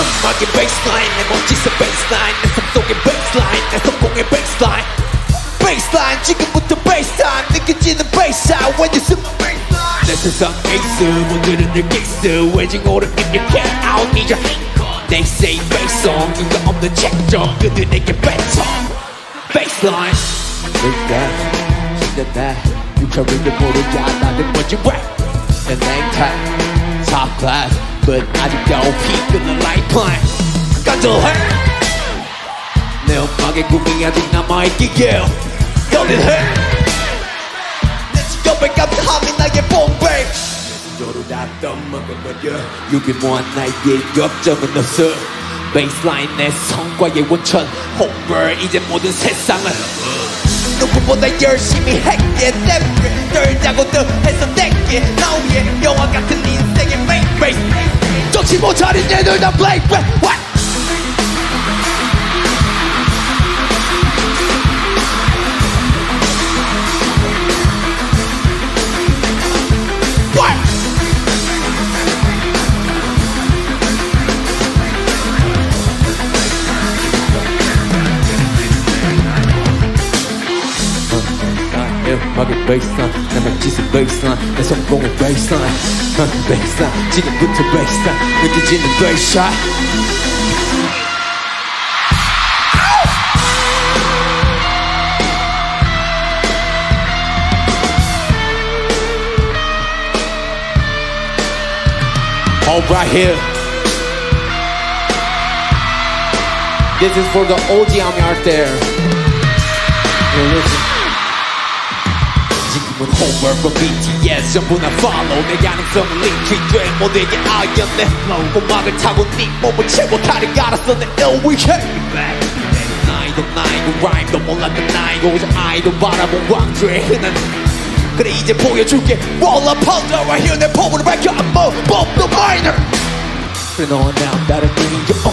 음악의 baseline 내 멋지서 baseline 내 속속의 baseline 내 성공의 baseline baseline 지금부터 baseline 느껴지는 baseline when you see my baseline 내 세상 에이스 오늘은 늘 게이스 외징어를 if you can't out need your They say bass song 누가 없는 책정 그들에게 뱉어 baseline 일단 신난다 유철이를 모르자 나는 뭔지 왜내 냉탕 top class But 아직도 이끄는 라이프라인 간절해 내 음악의 꿈이 아직 남아있기에 열일해 내 직업에 감사함이 나의 봄베이 너로 다 거야 유비무한 나의 걱정은 없어 베이스라인 내 성과의 원천. 홈벌 이제 모든 세상을 누구보다 열심히 했기에 때문에 떨자고도 해서 냈기에 나 위에 영화 같은 인생의 메인 베이스 Toxic mortality, they know the blade. What? 내 음악의 baseline 내 멋지은 baseline 내 성공의 baseline 어, baseline 지금부터 baseline 느껴지는 baseline all right here This is for the OG army out there You listen 지금은 homework from BTS 전부 다 follow 내 가능성을 리퀴돼 모두에게 알렸네 음악을 타고 네 몸을 채고 다리 갈았어 내 LWK 나이도 나이고 라임도 몰랐던 나이고 오직 아이도 바라본 왕조의 흔한 그래 이제 보여줄게 Roll up under right here 내 폼으로 밝혀 I'm a bomb the minor 그래 너와 나 다른 분위기 어.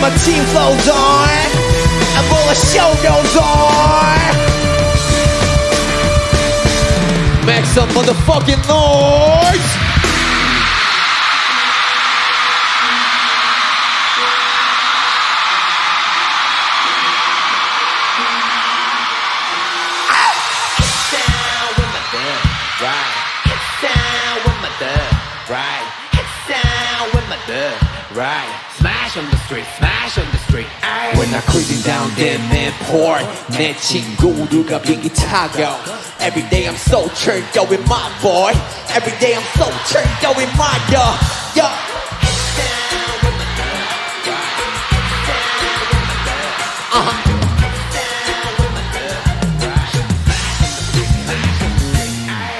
my team flows on, and while the show goes on, make some motherfucking noise. It's down with my death, right, smash on the street, smash on the street. Aye. When I cruising down them airport 내 친구들과 비행기 타고 Every day I'm so turned up with my boy Every day I'm so turned up with my yo yo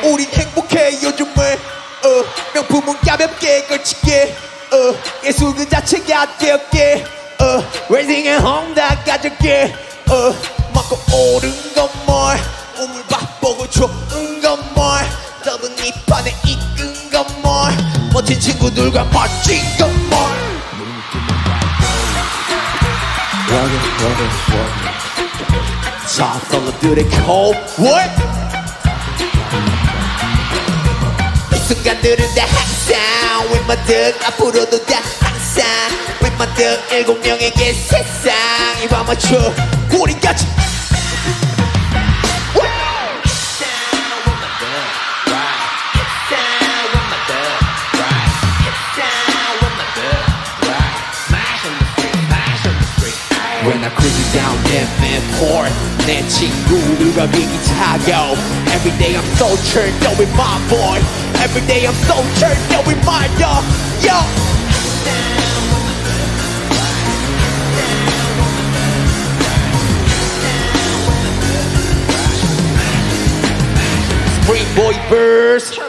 우린 행복해 요즘에 어, 명품은 가볍게 걸치게 어, 예술 그 자체가 되었게. 어, 레이싱에 홈다 가졌게. 어, 먹고 오른 건뭘 우물 밥보고 좋은 건뭘 넓은 이 판에 이끈 건뭘 멋진 친구들과 멋진 건뭘. 자 fello들의 cold what? 이 순간들은 다 항상 웬만들 앞으로도 다 항상 웬만들 일곱 명에게 세상이 와맞춰 우리같이 When I cruise down that man port 내 친구들과 비행기 타고 Every day I'm so turned up with my boy Every day I'm so turned up with my yo Yo Spring Boy Verse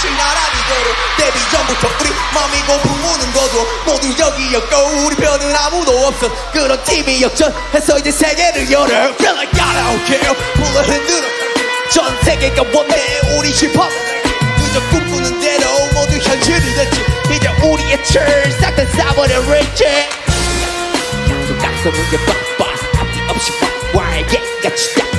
로우와 같이 날아들도록 데뷔 전부터 우리 맘이 고부무는 거도 모두 여기였고 우리 편은 아무도 없어 그런 팀이 역전해서 이제 세계를 열어 Feel like I don't care 불을 흔들어 전 세계가 원해 우리 힙합. 그저 꿈꾸는 대로 모두 현실이 됐지. 이제 우리의 turn 싹다 싸버려 좀 낯서는 게 바빠 앞뒤 없이 와와게 같이 딱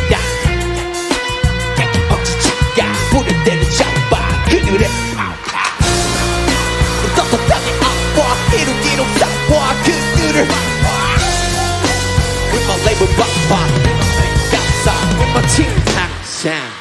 With my label, Buck Pop. Outside with my team, sound.